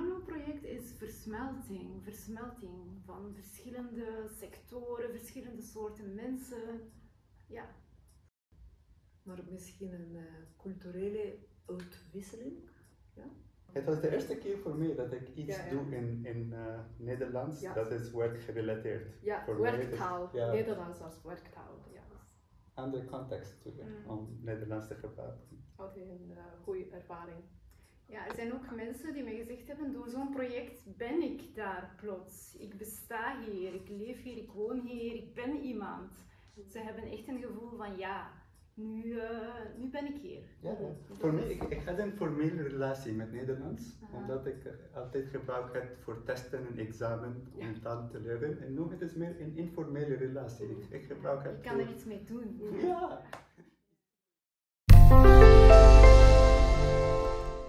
nanoproject is versmelting, versmelting van verschillende sectoren, verschillende soorten mensen. Ja. Maar misschien een uh, culturele uitwisseling. Ja? Het was de eerste keer voor mij dat ik iets ja, ja. doe in, in uh, Nederlands dat is werkgerelateerd. Ja, voor werktaal. Mij Nederlands als werktaal. Ja. Andere context mm. om Nederlands te gebruiken. Altijd een uh, goede ervaring. Ja, er zijn ook mensen die mij gezegd hebben, door zo'n project ben ik daar plots. Ik besta hier, ik leef hier, ik woon hier, ik ben iemand. Ze hebben echt een gevoel van ja, nu, uh, nu ben ik hier. Ja, voor mij, ik, ik had een formele relatie met Nederlands, omdat ik altijd gebruik het voor testen en examen om ja. taal te leren. En nu het is meer een informele relatie. Ik, ik gebruik het Je kan er iets mee doen. Ja,